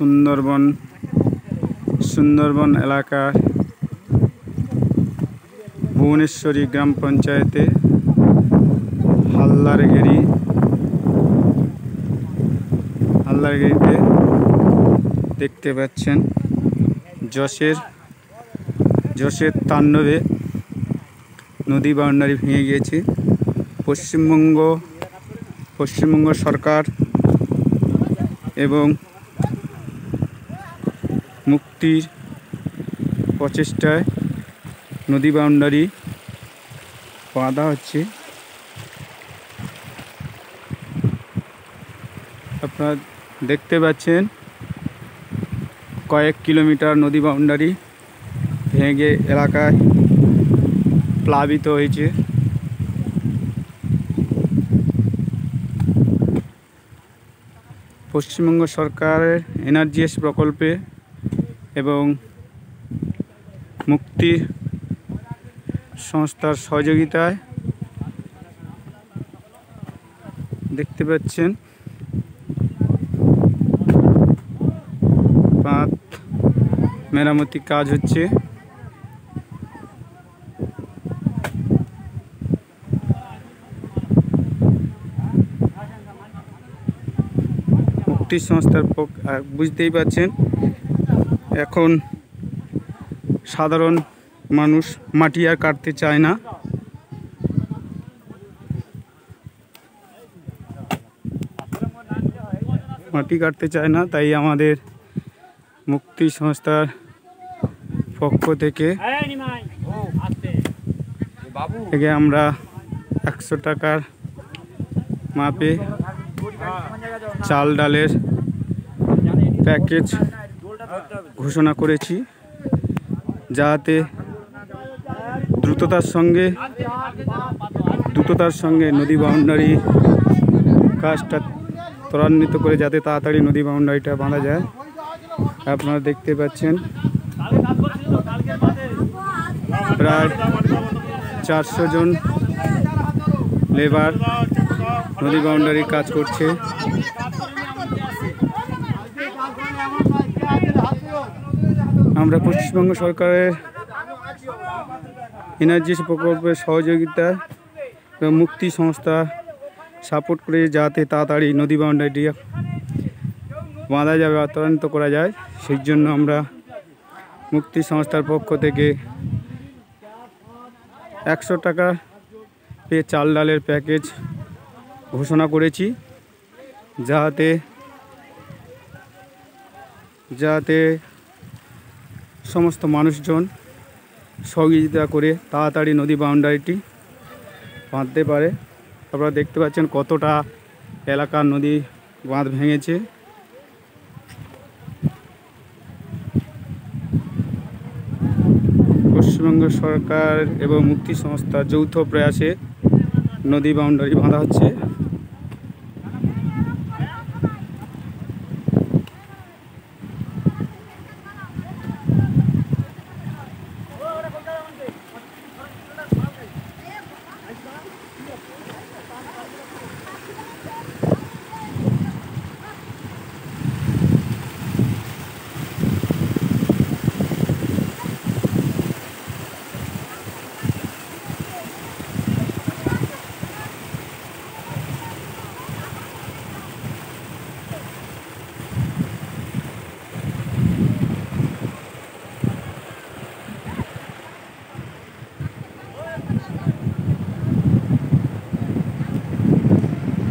সুন্দরবন সুন্দরবন এলাকার ভুবনেশ্বরী গ্রাম পঞ্চায়েতে, হালদারগিরি, হালদারগিরিতে দেখতে পাচ্ছেন যশের যশের তাণ্ডবে নদী বাউন্ডারি ভেঙে গিয়েছে। পশ্চিমবঙ্গ পশ্চিমবঙ্গ সরকার এবং মুক্তির প্রচেষ্টায় নদী বাউন্ডারি বাঁধা হচ্ছে। আপনারা দেখতে পাচ্ছেন কয়েক কিলোমিটার নদী বাউন্ডারি ভেঙে এলাকায় প্লাবিত হয়েছে। পশ্চিমবঙ্গ সরকারের এনআরজিএস প্রকল্পে এবং মুক্তি সংস্থার সহযোগিতায় দেখতে পাচ্ছেন বাঁধ মেরামতি কাজ হচ্ছে। মুক্তি সংস্থার পক- আর বুঝতেই পারছেন এখন সাধারণ মানুষ মাটি আর কাটতে চায় না। মাটি কাটতে চায় না, তাই আমাদের মুক্তি সংস্থার পক্ষ থেকে থেকে আমরা একশো টাকার মাপে চাল ডালের প্যাকেজ ঘোষণা করেছি যাতে দ্রুততার সঙ্গে দ্রুততার সঙ্গে নদী বাউন্ডারি কাজটা ত্বরান্বিত করে যাতে তাড়াতাড়ি নদী বাউন্ডারিটা বাঁধা যায়। আপনারা দেখতে পাচ্ছেন, প্রায় চারশো জন লেবার নদী বাউন্ডারি কাজ করছে। আমরা পশ্চিমবঙ্গ সরকারের এনার্জি প্রকল্পের সহযোগিতা মুক্তি সংস্থা সাপোর্ট করে যাতে তাড়াতাড়ি নদী বাউন্ডারিটি বাঁধা যাবে বা করা যায়, সেই জন্য আমরা মুক্তি সংস্থার পক্ষ থেকে একশো টাকা পেয়ে চাল ডালের প্যাকেজ ঘোষণা করেছি, যাতে যাতে সমস্ত মানুষজন সহযোগিতা করে তাড়াতাড়ি নদী বাউন্ডারিটি বাঁধতে পারে। আপনারা দেখতে পাচ্ছেন কতটা এলাকার নদী বাঁধ ভেঙেছে। পশ্চিমবঙ্গ সরকার এবং মুক্তি সংস্থা যৌথ প্রয়াসে নদী বাউন্ডারি বাঁধা হচ্ছে।